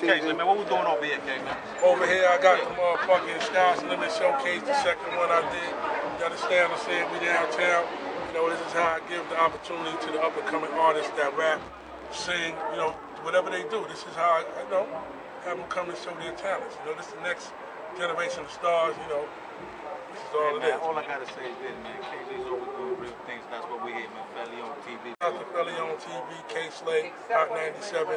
Okay, man, what we doing over here, okay. Over here, I got the motherfucking Sky's Limit Showcase, the second one I did. You understand what I'm saying? We downtown. You know, this is how I give the opportunity to the up and coming artists that rap, sing, you know, whatever they do. This is how I, you know, have them come and show their talents. You know, this is the next generation of stars, you know. This is all Hey, it man, is. all I gotta say is this, man. KJ's always doing real things. That's what we hate, man. Felion TV. To Felion TV, Slay, Hot 97,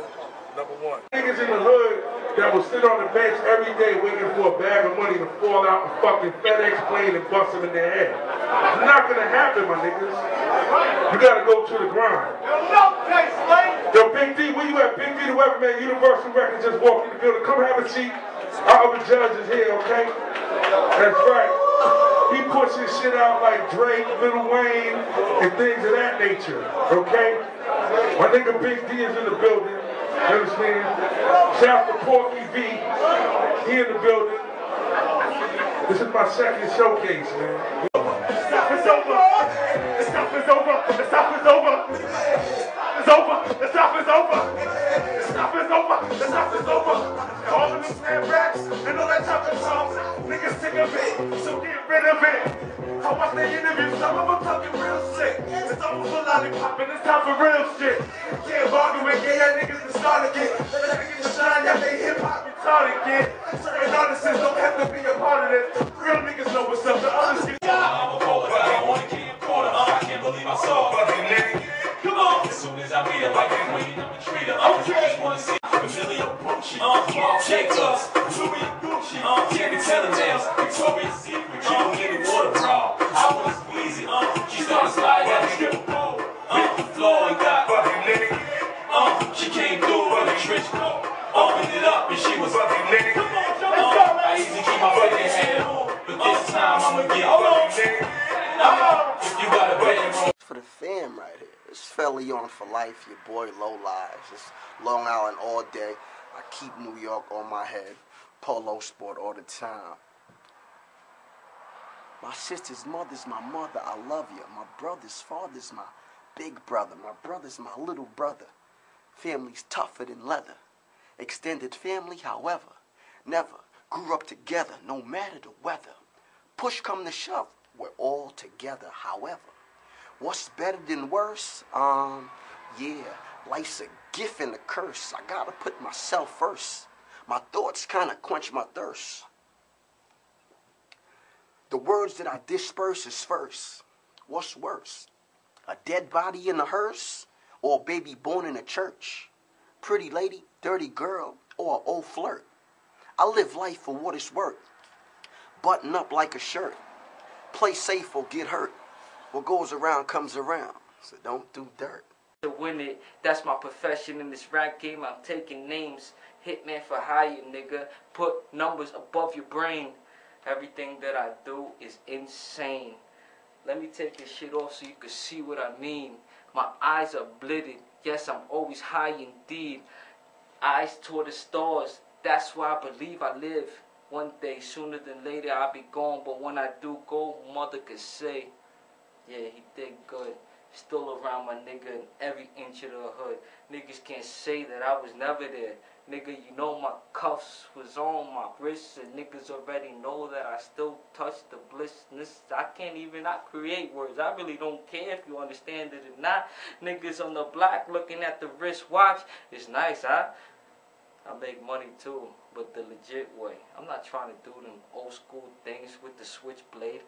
number one. Niggas in the hood that will sit on the bench every day waiting for a bag of money to fall out and fucking FedEx plane and bust them in their head. It's not gonna happen, my niggas. You gotta go to the grind. Yo, Big D, where you at? Big D, the weatherman, Universal Records just walked in the building. Come have a seat. Our other judge is here, okay? That's right. He puts his shit out like Drake, Lil Wayne, and things of that nature, okay? My nigga Big D is in the building. You understand? Shout out to Porky V. He in the building. This is my second showcase, man. Stop is over. The stop is over. The stop is over. It's over. The stop is over. The stop is over. The stop is over. All of them slam raps and all that talking songs. Niggas sick of it, so get rid of it. I watch the interviews, some of them talking real slick. It's over for lollipop and it's time for real shit. Yeah, arguing, yeah, yeah, niggas can start again. Let them get the shine, yeah, they hip hop retarded, kid. Certain artists don't have to be a part of this. Real niggas know what's up, the others get I'm a but I want to keep quarter. I can't believe I saw fucking nigga. Come on. As soon as I meet her, like a queen, I'm a treater. I just wanna see Emilio Pucci, uh, Jacobs, Jerry Nails, Victoria's Secret, you don't get it water bra. I wanna squeeze it, uh, she started sliding down the strip pole, uh, the floor and got fucking nigga. Uh, she came through with a trench coat, opened it up and she was fucking nigga. Uh, I used to keep my fucking hand on, but this time I'ma get fucking nigga. If you got a bedroom. for the fam right here. It's Felion for life, your boy Lo Lives. It's Long Island all day. I keep New York on my head. Polo sport all the time. My sister's mother's my mother. I love you. My brother's father's my big brother. My brother's my little brother. Family's tougher than leather. Extended family, however, never grew up together no matter the weather. Push come to shove, we're all together, however. What's better than worse? Um, yeah, life's a gift and a curse. I gotta put myself first. My thoughts kinda quench my thirst. The words that I disperse is first. What's worse? A dead body in a hearse or a baby born in a church? Pretty lady, dirty girl, or an old flirt? I live life for what it's worth. Button up like a shirt. Play safe or get hurt. What goes around comes around. So don't do dirt. to win it. That's my profession in this rap game. I'm taking names. Hitman for hire, nigga. Put numbers above your brain. Everything that I do is insane. Let me take this shit off so you can see what I mean. My eyes are blitted. Yes, I'm always high indeed. Eyes toward the stars. That's why I believe I live. One day, sooner than later, I'll be gone. But when I do go, mother could say, yeah, he did good. Still around my nigga in every inch of the hood. Niggas can't say that I was never there. Nigga, you know my cuffs was on my wrists, and niggas already know that I still touch the blissness. I can't even not create words. I really don't care if you understand it or not. Niggas on the block looking at the wristwatch. It's nice, huh? I make money too, but the legit way. I'm not trying to do them old school things with the switchblade.